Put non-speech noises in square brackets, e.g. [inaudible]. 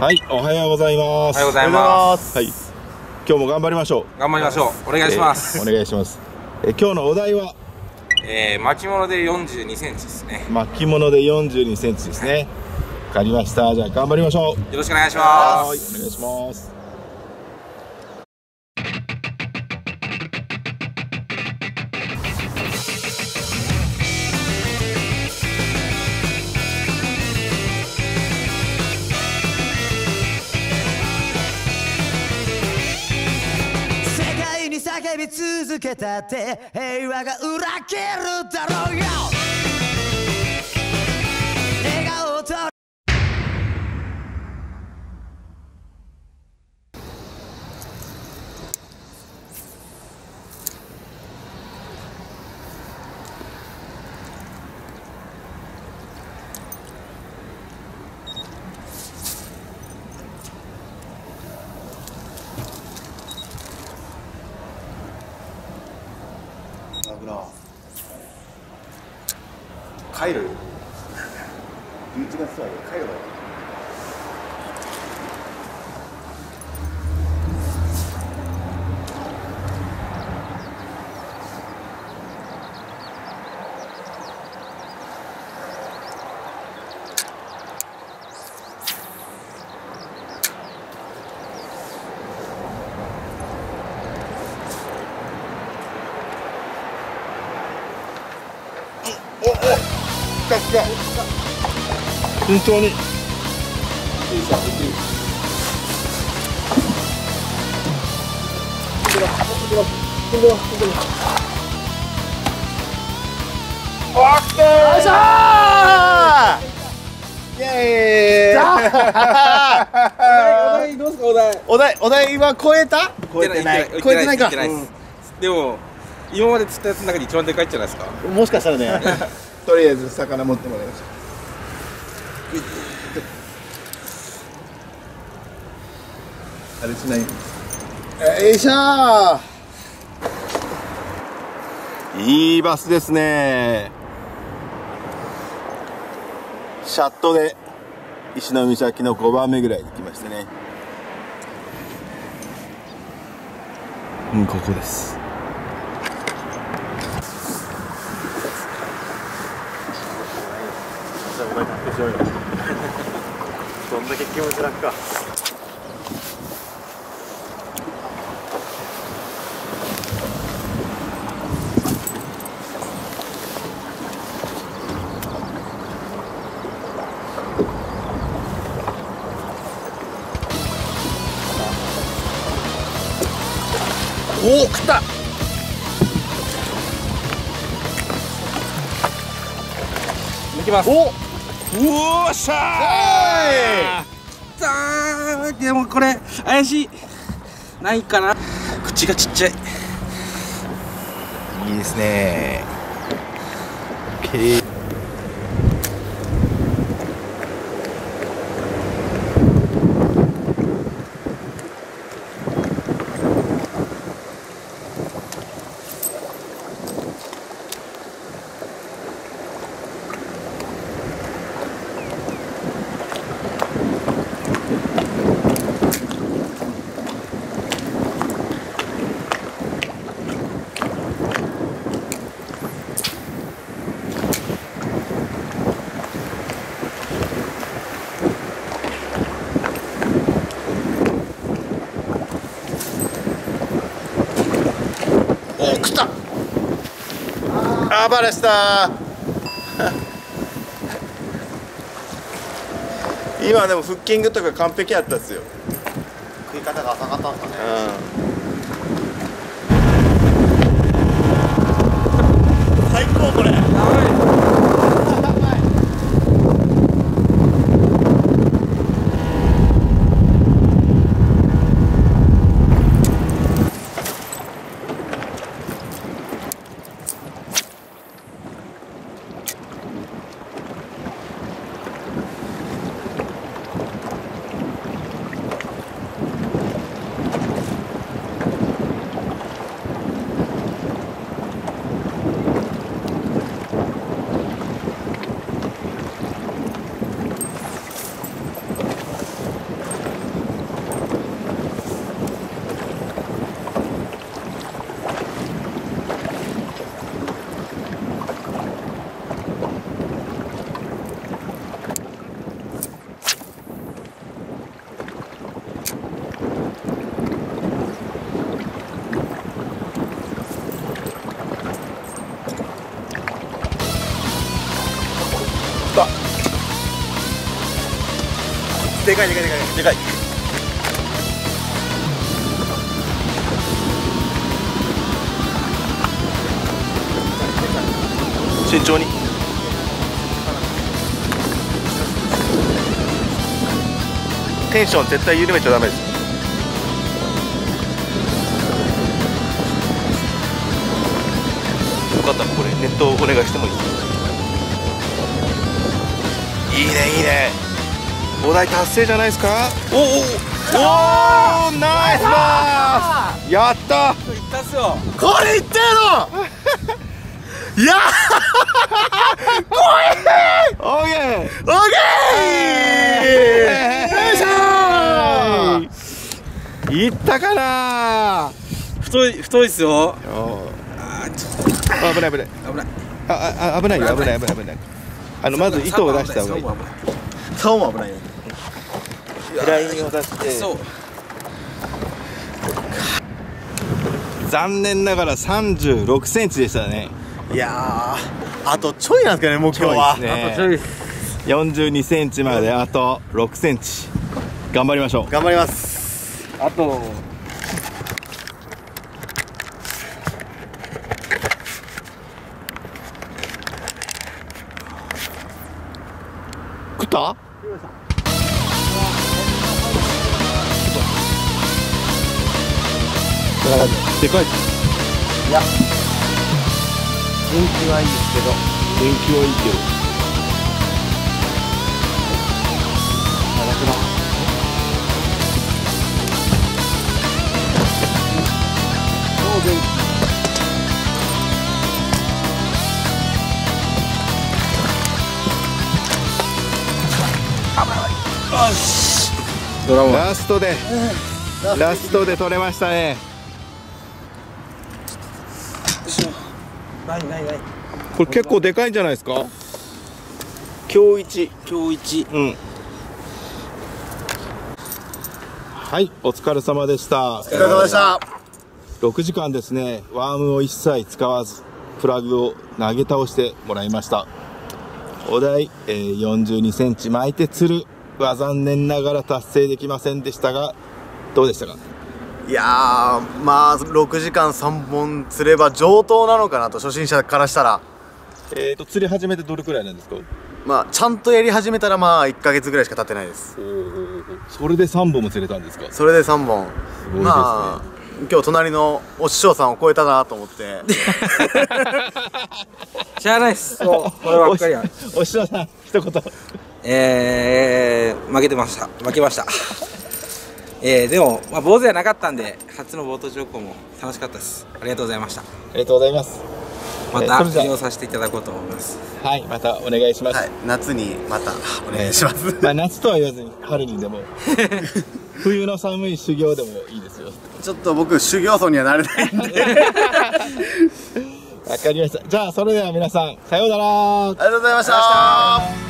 はい、おはようございます。おはようございます。はい、今日も頑張りましょう。頑張りましょう。お願いします。えーお願いします。えー今日のお題は？えー、巻物で42センチですね。巻物で42センチですね。わかりました。じゃあ頑張りましょう。よろしくお願いしまはい、す。お願いします。叫び続けたって平和が裏切るだろうよ。笑顔と帰る。[laughs] 11月は帰るわよ。順調に。お題お題。は超えた？超えてない。超えてないか。言ってないでも、今まで釣ったやつの中で一番でかいんじゃないですか。うんもしかしたらねとりあえず魚持ってもらいましょうあれしない？よいしょーいいバスですね。シャットで石の岬の5番目ぐらいに来ましたね。うん、ここです。どんだけ気持ち楽かおお食った抜きます。おうおーしゃー。さーでもこれ怪しい。ないかな。口がちっちゃい。いいですね。OK お食った。あーバレした。[laughs] 今でもフッキングとか完璧やったっすよ。食い方が浅かったんですかねかいでかいでかい。でかい。慎重に。テンション絶対緩めちゃダメです。よかったらこれネットお願いしてもいい？いいねいいねお題達成じゃないですか？おおおおナイスバースやったいったっすよこれいったやろいやオーケーオーケーよいしょいったかな太い太いっすよあ危ない危ない危ないああ危ないよ危ない危ない危ないあのまず糸を出した方がいい顔も危ないよラインを出して。そう。残念ながら36センチでしたね。いやーあとちょいなんですかね目標は。ちょいですね。42センチまであと6センチ。頑張りましょう。頑張ります。あと。食った？でかい元気はいいですけど。電気はいいけど。ドラゴンラストでラストで取れましたねないないない。これ結構でかいんじゃないですか？今日一。今日一。うん。はいお疲れ様でした。お疲れ様でした。6時間ですね。ワームを一切使わずプラグを投げ倒してもらいました。お題、えー、42センチ巻いて釣る。は残念ながら達成できませんでしたがどうでしたか？いやーまあ6時間3本釣れば上等なのかなと初心者からしたら。えーと釣り始めてどれくらいなんですか？まあちゃんとやり始めたらまあ1ヶ月ぐらいしか経ってないです。それで3本も釣れたんですか？それで3本。すごいですね。まあ今日隣のお師匠さんを超えたなと思って。しゃあないっす。そうこればっかりはお師匠さん一言。えー、負けてました。負けましたえー、でも、まあ、坊主じゃなかったんで初のボート乗降も楽しかったです。ありがとうございました。ありがとうございます。また利用させていただこうと思います。はいまたお願いします、はい夏にまたお願いします。[laughs] まあ夏とは言わずに春にでも [laughs] 冬の寒い修行でもいいですよ。ちょっと僕修行僧にはなれないんで。[laughs] わかりました。じゃあそれでは皆さんさようなら。ありがとうございました